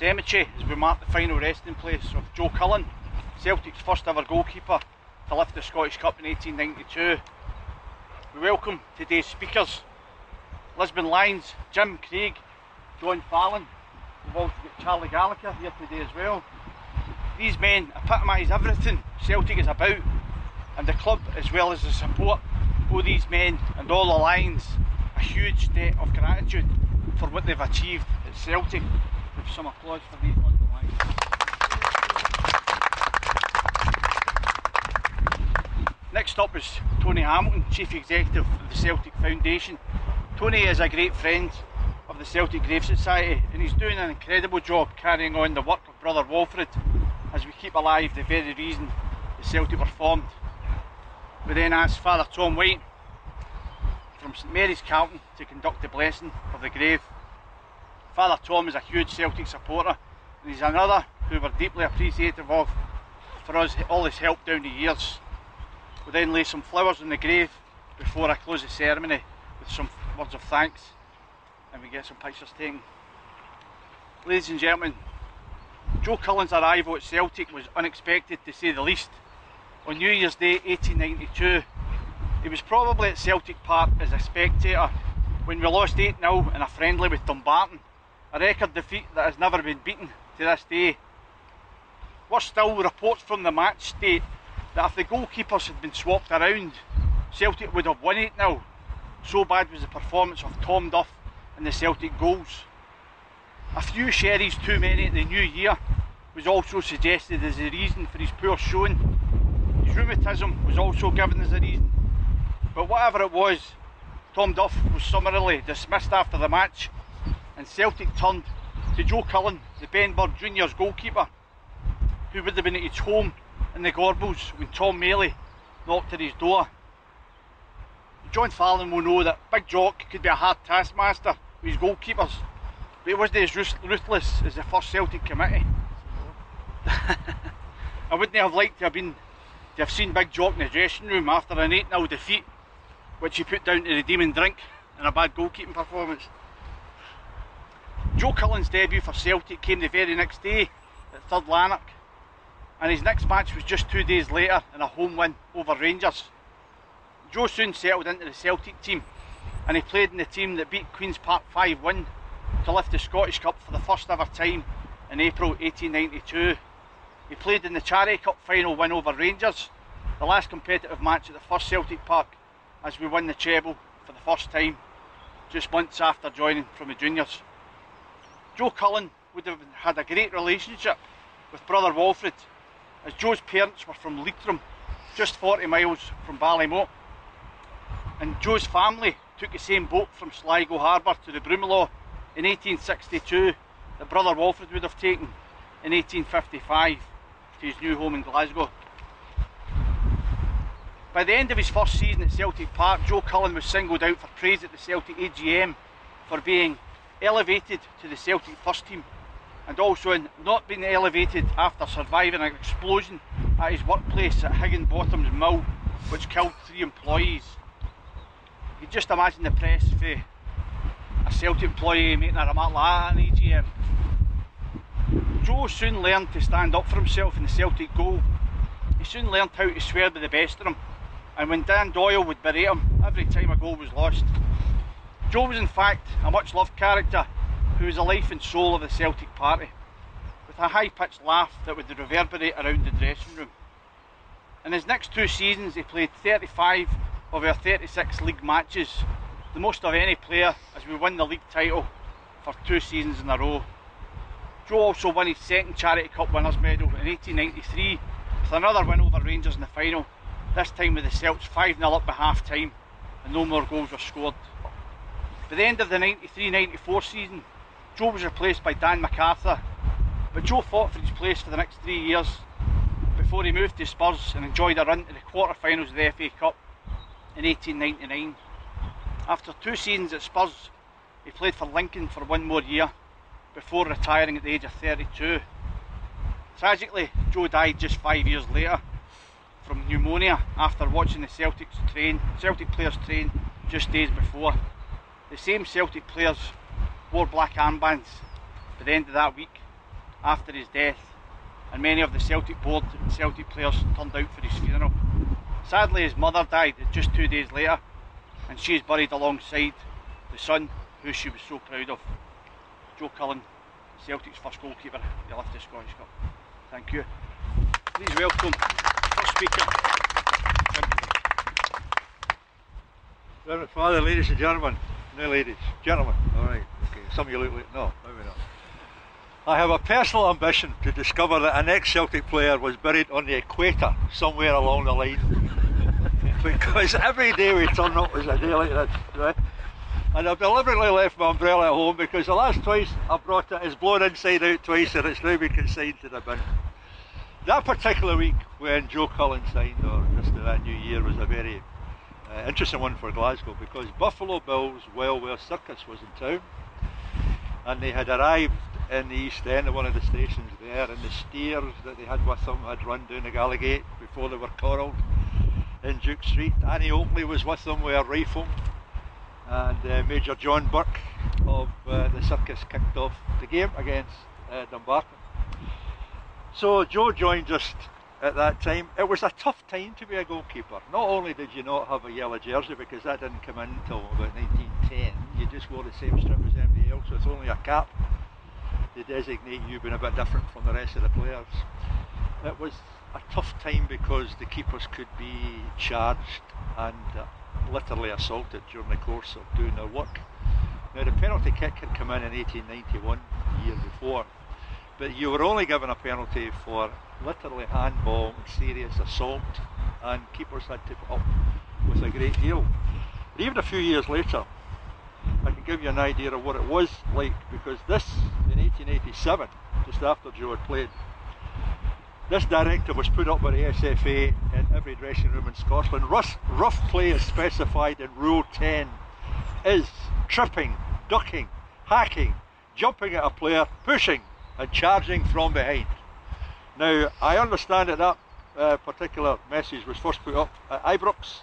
Cemetery as we mark the final resting place of Joe Cullen, Celtic's first ever goalkeeper to lift the Scottish Cup in 1892. We welcome today's speakers Lisbon Lions, Jim Craig, John Fallon, we've also got Charlie Gallagher here today as well. These men epitomise everything Celtic is about and the club as well as the support owe these men and all the Lions a huge debt of gratitude for what they've achieved at Celtic. Some applause for. Next up is Tony Hamilton, Chief Executive of the Celtic Foundation. Tony is a great friend of the Celtic Grave Society and he's doing an incredible job carrying on the work of Brother Walfrid as we keep alive the very reason the Celtic were formed. We then asked Father Tom White from St Mary's Calton to conduct the blessing of the grave. Father Tom is a huge Celtic supporter and he's another who we're deeply appreciative of for us all his help down the years. We then lay some flowers on the grave before I close the ceremony with some words of thanks and we get some pictures taken. Ladies and gentlemen, Joe Cullen's arrival at Celtic was unexpected to say the least. On New Year's Day 1892, he was probably at Celtic Park as a spectator when we lost 8 0 in a friendly with Dumbarton, a record defeat that has never been beaten to this day. Worse still, reports from the match state that if the goalkeepers had been swapped around, Celtic would have won 8 0. So bad was the performance of Tom Duff and the Celtic goals. A few sherries too many at the new year was also suggested as the reason for his poor showing. His rheumatism was also given as a reason. But whatever it was, Tom Duff was summarily dismissed after the match and Celtic turned to Joe Cullen, the Benburb Juniors goalkeeper, who would have been at his home in the Gorbals when Tom Maley knocked at his door. John Fallon will know that Big Jock could be a hard taskmaster with his goalkeepers, but he wasn't as ruthless as the first Celtic committee. I wouldn't have liked to have been to have seen Big Jock in the dressing room after an 8 0 defeat, which he put down to the demon drink and a bad goalkeeping performance. Joe Cullen's debut for Celtic came the very next day at Third Lanark, and his next match was just two days later in a home win over Rangers. Joe soon settled into the Celtic team and he played in the team that beat Queen's Park 5 1 to lift the Scottish Cup for the first ever time in April 1892. He played in the Charity Cup final win over Rangers, the last competitive match at the first Celtic Park as we won the treble for the first time, just months after joining from the juniors. Joe Cullen would have had a great relationship with brother Walfrid, as Joe's parents were from Leitrim, just 40 miles from Ballymote. And Joe's family took the same boat from Sligo Harbour to the Broomielaw in 1862 that brother Walfrid would have taken in 1855 to his new home in Glasgow. By the end of his first season at Celtic Park, Joe Cullen was singled out for praise at the Celtic AGM for being elevated to the Celtic first team and also in not being elevated after surviving an explosion at his workplace at Higginbotham's Mill which killed three employees. You can just imagine the press for a Celtic employee making a remark like that at an AGM. Joe soon learned to stand up for himself in the Celtic goal. He soon learned how to swear by the best of them, and when Dan Doyle would berate him every time a goal was lost. Joe was in fact a much loved character who was the life and soul of the Celtic party, with a high pitched laugh that would reverberate around the dressing room. In his next two seasons, he played 35 of our 36 league matches, the most of any player as we won the league title for two seasons in a row. Joe also won his second Charity Cup Winners' Medal in 1893 with another win over Rangers in the final, this time with the Celts 5 0 up by half time and no more goals were scored. By the end of the 93 94 season, Joe was replaced by Dan McArthur, but Joe fought for his place for the next three years before he moved to Spurs and enjoyed a run to the quarter-finals of the FA Cup in 1899. After two seasons at Spurs, He played for Lincoln for one more year before retiring at the age of 32. Tragically, Joe died just five years later from pneumonia after watching the Celtics train, Celtic players train just days before. The same Celtic players wore black armbands at the end of that week after his death, and many of the Celtic board and Celtic players turned out for his funeral. Sadly, his mother died just two days later, and she is buried alongside the son who she was so proud of, Joe Cullen, Celtic's first goalkeeper. He left the Scottish Cup. Thank you. Please welcome first speaker. Reverend Father, ladies and gentlemen, no ladies, gentlemen, alright, okay, some of you look like, no, maybe not. I have a personal ambition to discover that an ex-Celtic player was buried on the equator somewhere along the line. because every day we turn up is a day like this, right? And I've deliberately left my umbrella at home because the last twice I brought it, it's blown inside out twice and it's now been consigned to the bin. That particular week when Joe Cullen signed, or just that new year, was a very uh, interesting one for Glasgow because Buffalo Bill's Welware Circus was in town and they had arrived in the East End at one of the stations there and the steers that they had with them had run down the Gallowgate before they were corralled in Duke Street. Annie Oakley was with them with a rifle and uh, Major John Burke of uh, the circus kicked off the game against uh, Dumbarton. So Joe joined us at that time. It was a tough time to be a goalkeeper. Not only did you not have a yellow jersey because that didn't come in until about 1910, you just wore the same strip as anybody else It's only a cap to designate you being a bit different from the rest of the players. It was a tough time because the keepers could be charged and uh, literally assaulted during the course of doing their work. Now the penalty kick had come in in 1891, the year before, but you were only given a penalty for literally handball and serious assault, and keepers had to put up with a great deal. Even a few years later, I can give you an idea of what it was like because this, in 1887, just after Joe had played, this directive was put up by the SFA in every dressing room in Scotland. Rough, rough play is specified in Rule 10 is tripping, ducking, hacking, jumping at a player, pushing and charging from behind. Now, I understand that that uh, particular message was first put up at Ibrox,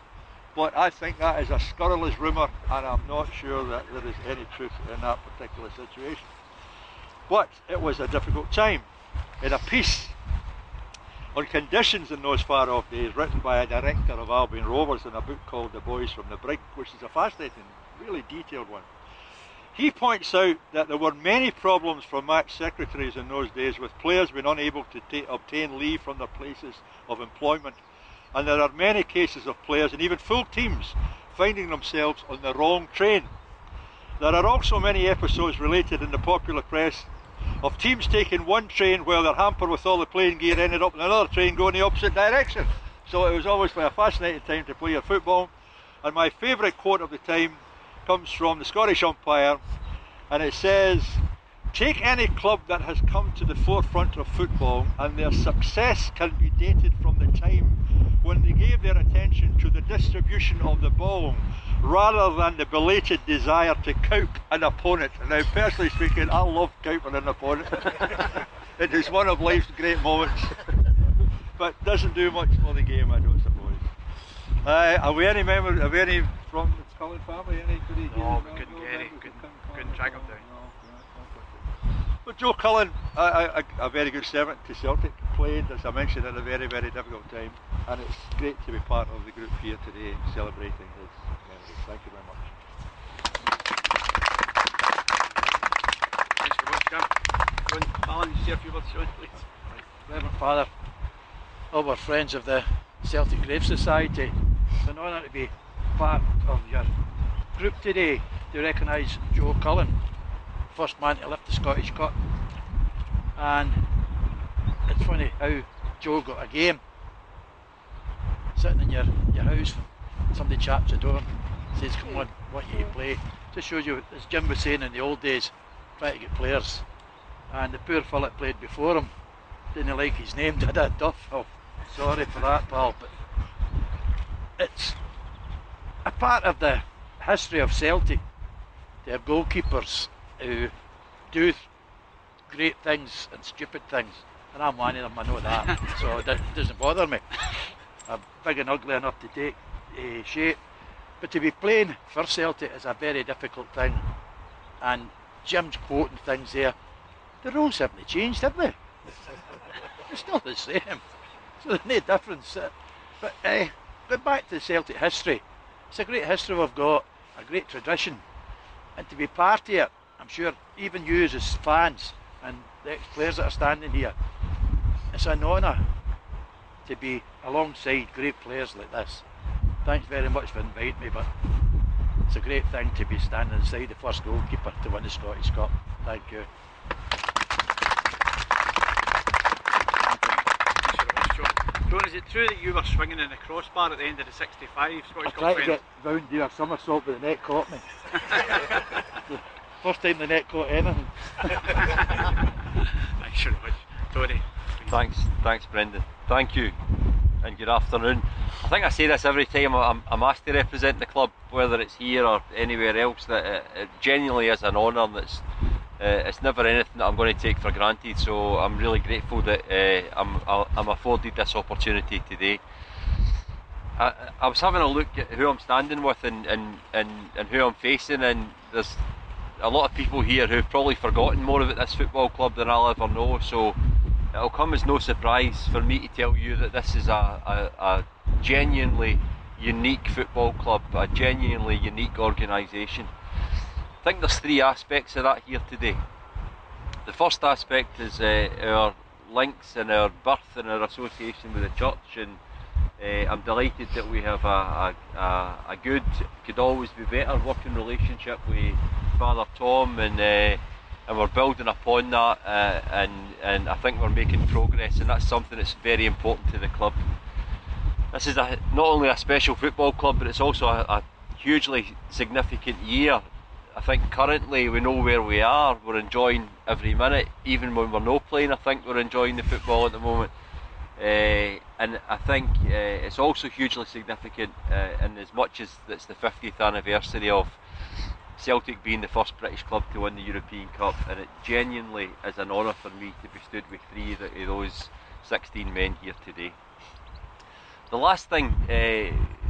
but I think that is a scurrilous rumour and I'm not sure that there is any truth in that particular situation. But it was a difficult time. In a piece on conditions in those far off days, written by a director of Albion Rovers in a book called The Boys from the Brig, which is a fascinating, really detailed one. He points out that there were many problems for match secretaries in those days with players being unable to obtain leave from their places of employment. And there are many cases of players and even full teams finding themselves on the wrong train. There are also many episodes related in the popular press of teams taking one train while they're hampered with all the playing gear ended up in another train going the opposite direction. So it was obviously a fascinating time to play your football. And my favourite quote of the time comes from the Scottish umpire and it says, Take any club that has come to the forefront of football and their success can be dated from the time when they gave their attention to the distribution of the ball rather than the belated desire to cope an opponent. Now, personally speaking, I love coping an opponent. it is one of life's great moments, but doesn't do much for the game, I don't suppose. Uh, are we any members, are we any from the Cullen family? Anybody no, we couldn't get any, couldn't, couldn't track them down. But Joe Cullen, a, a, a, very good servant to Celtic, played, as I mentioned, at a very, very difficult time, and it's great to be part of the group here today celebrating his memories. Thank you very much. Thanks very much, Cam. Alan, you say a few words, Sean, please. Reverend Father, all our friends of the Celtic Grave Society, it's an honour to be part of your group today to recognise Joe Cullen first man to lift the Scottish Cup. And it's funny how Joe got a game sitting in your, your house. Somebody chaps the door and says, Come on, what you play? Just shows you, as Jim was saying in the old days, try to get players. And the poor fellow that played before him didn't like his name, did I? Duff. Oh, sorry for that, pal. But it's a part of the history of Celtic to have goalkeepers who do great things and stupid things, and I'm one of them. I know that, so it doesn't bother me. I'm big and ugly enough to take uh, shape, but to be playing for Celtic is a very difficult thing. And Jim's quoting things there. The rules haven't changed, have they? it's still the same. So there's no difference. But, uh, but back to Celtic history. It's a great history we've got, a great tradition. And to be part of it, I'm sure even you as fans and the ex-players that are standing here, it's an honour to be alongside great players like this. Thanks very much for inviting me, but it's a great thing to be standing beside the first goalkeeper to win the Scottish Cup. Thank you. John, is it true that you were swinging in the crossbar at the end of the 65 Scottish I tried Cup to get round here a somersault, but the net caught me. First time the net caught anything. Thanks very much. Tony. Thanks, thanks Brendan. Thank you and good afternoon. I think I say this every time I'm, I'm asked to represent the club, whether it's here or anywhere else, that it, it genuinely is an honour that's uh, it's never anything that I'm going to take for granted. So I'm really grateful that uh, I'm I'm afforded this opportunity today. I, I, was having a look at who I'm standing with and, and, and, and who I'm facing, and there's a lot of people here who've probably forgotten more about this football club than I'll ever know. So it'll come as no surprise for me to tell you that this is a, a, a genuinely unique football club, a genuinely unique organisation. I think there's three aspects of that here today. The first aspect is uh, our links and our birth and our association with the church and uh, I'm delighted that we have a, a, a, good, could always be better working relationship with Father Tom and uh, and we're building upon that uh, and and I think we're making progress and that's something that's very important to the club. This is a, not only a special football club but it's also a, a hugely significant year I think currently we know where we are. We're enjoying every minute, even when we're not playing. I think we're enjoying the football at the moment. Uh, and I think uh, it's also hugely significant uh, in as much as it's the 50th anniversary of Celtic being the first British club to win the European Cup, and it genuinely is an honour for me to be stood with three of those 16 men here today. The last thing,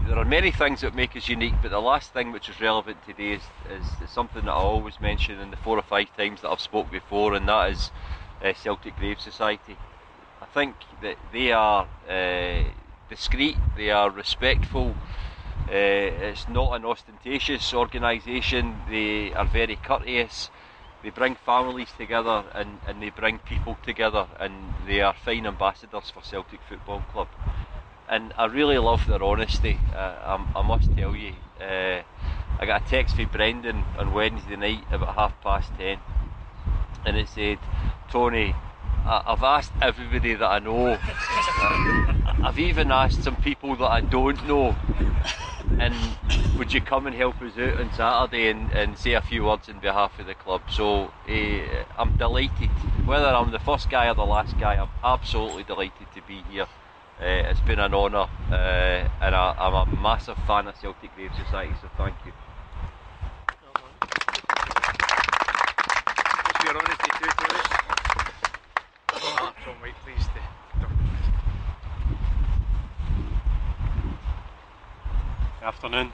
there are many things that make us unique, but the last thing which is relevant today is, is, something that I always mention in the four or five times that I've spoke before, and that is uh, Celtic Grave Society. I think that they are uh, discreet, they are respectful. Uh, it's not an ostentatious organisation. They are very courteous. They bring families together and, and they bring people together, and they are fine ambassadors for Celtic Football Club and I really love their honesty. Uh, I, I, must tell you, uh, I got a text from Brendan on Wednesday night about half past ten, and it said, "Tony, I, have asked everybody that I know. I've even asked some people that I don't know." And would you come and help us out on Saturday and, and say a few words in behalf of the club? So uh, I'm delighted. Whether I'm the first guy or the last guy, I'm absolutely delighted to be here. Uh, it's been an honour, uh, and I, am a massive fan of Celtic Grave Society, so thank you. What's your honesty too, Tony? Tom White, please. Good afternoon.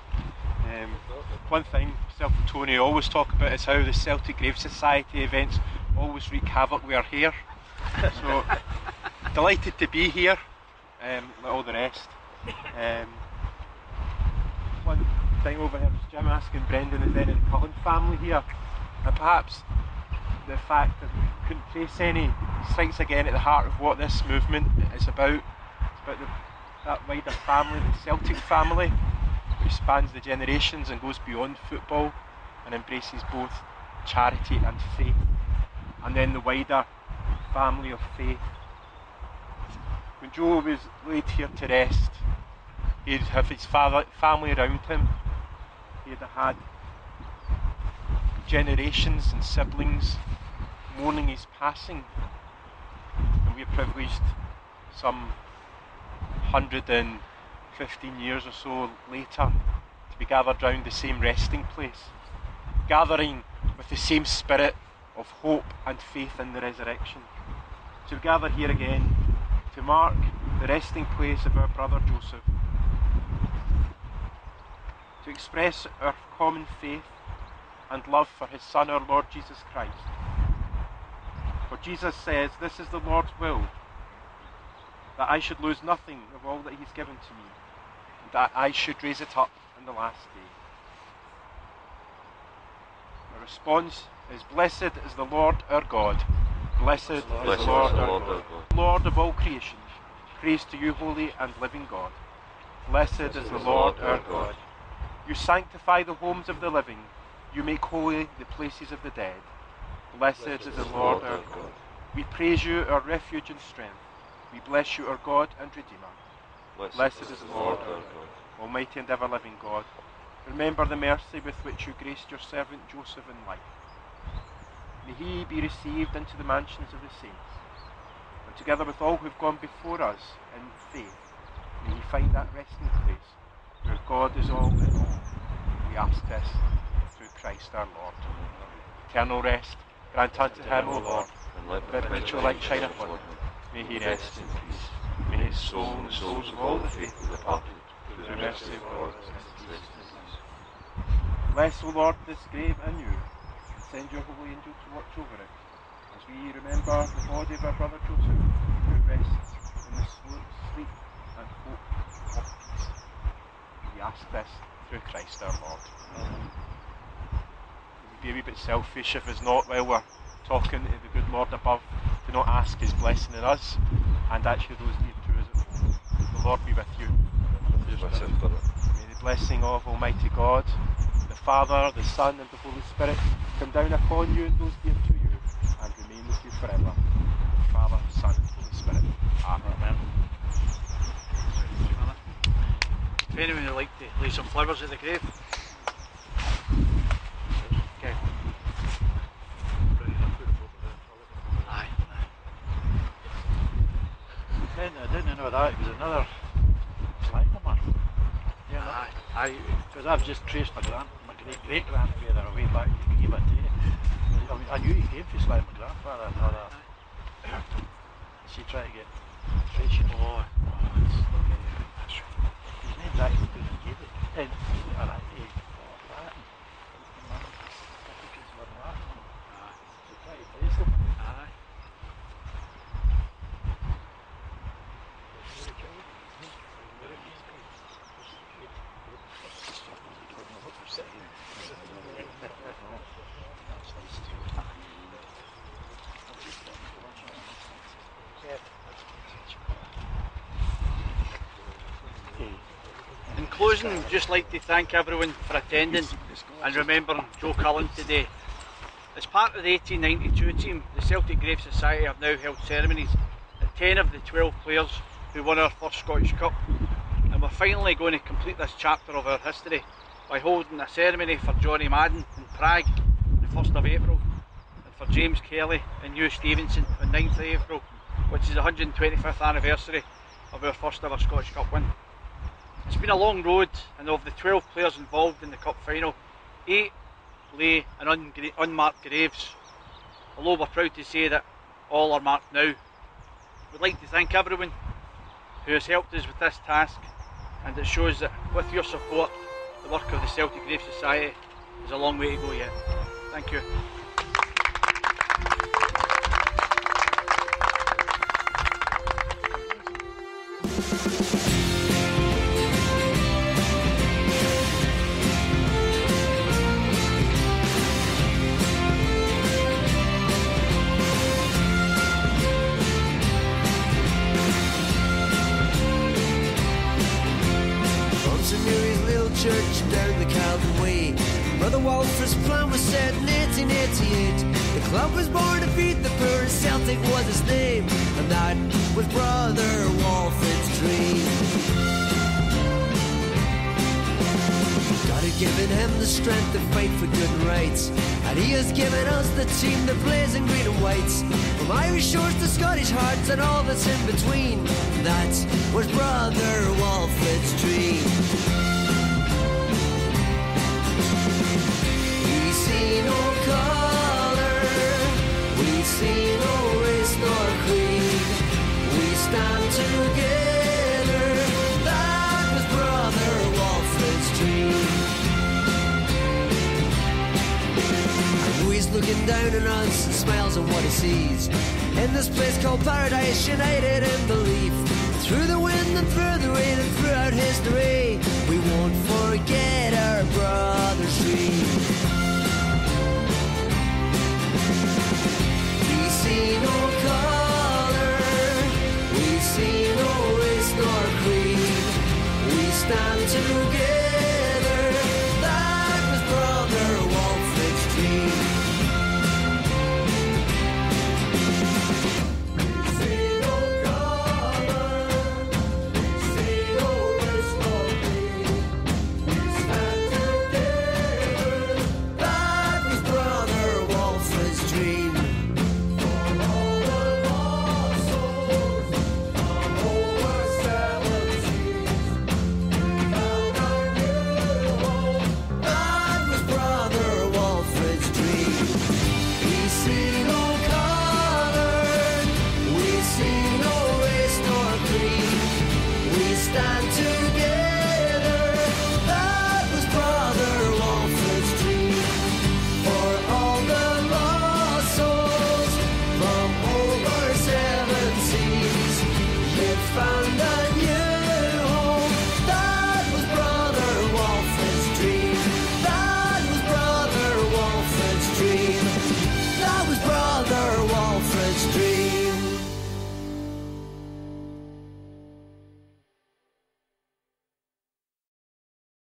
Um, one thing myself and Tony always talk about is how the Celtic Grave Society events always wreak havoc with our hair. So delighted to be here um, like all the rest. Um, one thing over here was Jim asking Brendan is any Cullen family here, and perhaps the fact that we couldn't trace any strikes again at the heart of what this movement is about. It's about the, that wider family, the Celtic family, which spans the generations and goes beyond football and embraces both charity and faith, and then the wider family of faith when Joe was laid here to rest, he'd have his family around him. He'd had generations and siblings mourning his passing. And we're privileged some 115 years or so later to be gathered round the same resting place. gathering with the same spirit of hope and faith in the resurrection. So we gather here again to mark the resting place of our brother Joseph, to express our common faith and love for his Son, our Lord Jesus Christ. For Jesus says, This is the Lord's will, that I should lose nothing of all that he's given to me, and that I should raise it up in the last day. The response is Blessed is the Lord our God. Blessed is the Lord our Lord God. our God. Lord of all creation, praise to you, holy and living God. Blessed is the Lord our God. You sanctify the homes of the living, you make holy the places of the dead. Blessed is the Lord our God. We praise you, our refuge and strength. We bless you, our God and Redeemer. Blessed is the Lord our God. Almighty and ever living God, remember the mercy with which you graced your servant Joseph in life. May he be received into the mansions of the saints, and together with all who have gone before us in faith, may he find that resting place where God is all in all. We ask this through Christ our Lord. Eternal rest grant unto him, O Lord, And let perpetual light shine upon him. May he rest in peace. May his soul and the souls of all the faithful departed, through the mercy of God, rest in peace. Bless, O Lord, this grave anew, send your holy angel to watch over it, as we remember the body of our brother Joseph, who rests in the sleep and hope of peace. We ask this through Christ our Lord. It would be a wee bit selfish if it's not while we're talking to the good Lord above to not ask his blessing in us and actually those near to us. The Lord be with you. May the blessing of Almighty God, Father, the Son, and the Holy Spirit come down upon you and those dear to you and remain with you forever. Father, Son, and Holy Spirit. Amen. If anyone would like to lay some flowers at the grave. Okay. Aye. Then I didn't know that it was another Aye. Aye. because I've just traced my grand, great great grandfather away back to Kiva Day. I mean, I knew he came from Slimer, my grandfather and all that. She tried to get tracing. Oh, His name's actually been in David. And, all right, eh, Latin. I think it's one Latin. She tried to trace him. aye. In closing, I'd just like to thank everyone for attending and remembering Joe Cullen today. As part of the 1892 team, the Celtic Grave Society have now held ceremonies at 10 of the 12 players who won our first Scottish Cup. And we're finally going to complete this chapter of our history by holding a ceremony for Johnny Madden in Prague on the 1st of April and for James Kelly and Hugh Stevenson on 9th of April, which is the 125th anniversary of our first ever Scottish Cup win. It's been a long road, and of the 12 players involved in the cup final, 8 lay in unmarked graves. Although we're proud to say that all are marked now. We'd like to thank everyone who has helped us with this task, and it shows that with your support, the work of the Celtic Grave Society is a long way to go yet. Thank you. From The club was born to beat the poor, Celtic was his name, and that was Brother Walfrid's dream. God had given him the strength to fight for good rights, and he has given us the team, that plays in green and whites. From Irish shores to Scottish hearts and all that's in between, that was Brother looking down on us and smiles at what he sees. In this place called paradise, united in belief. Through the wind and through the rain and throughout history, we won't forget our brother's dream.